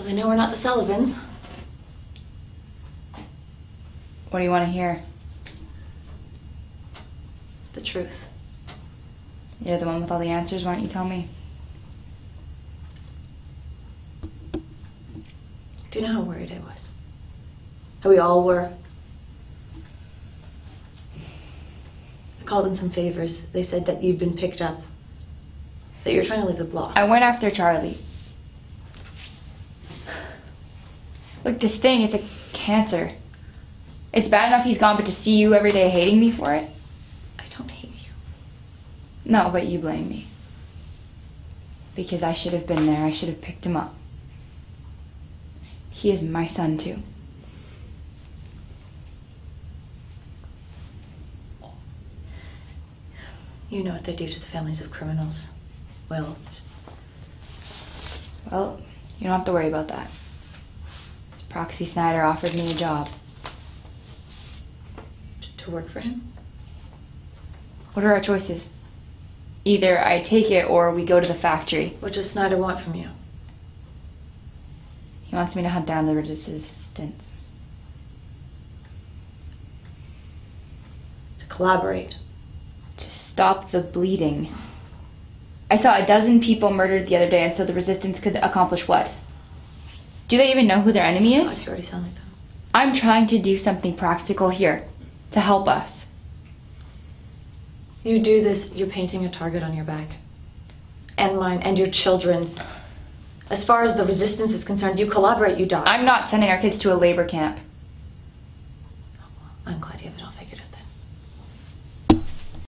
So they know we're not the Sullivans. What do you want to hear? The truth. You're the one with all the answers. Why don't you tell me? Do you know how worried I was? How we all were? I called in some favors. They said that you'd been picked up. That you're trying to leave the block. I went after Charlie. Look, this thing, it's a cancer. It's bad enough he's gone, but to see you every day hating me for it? I don't hate you. No, but you blame me. Because I should have been there. I should have picked him up. He is my son, too. You know what they do to the families of criminals. Well, just Well, you don't have to worry about that. Proxy Snyder offered me a job. to, to work for him. What are our choices? Either I take it or we go to the factory. What does Snyder want from you? He wants me to hunt down the resistance. To collaborate. To stop the bleeding. I saw a dozen people murdered the other day, and so the resistance could accomplish what? Do they even know who their enemy is? God, you already sound like them. I'm trying to do something practical here to help us. You do this, you're painting a target on your back. And mine, and your children's. As far as the resistance is concerned, you collaborate, you die. I'm not sending our kids to a labor camp. I'm glad you have it all figured out then.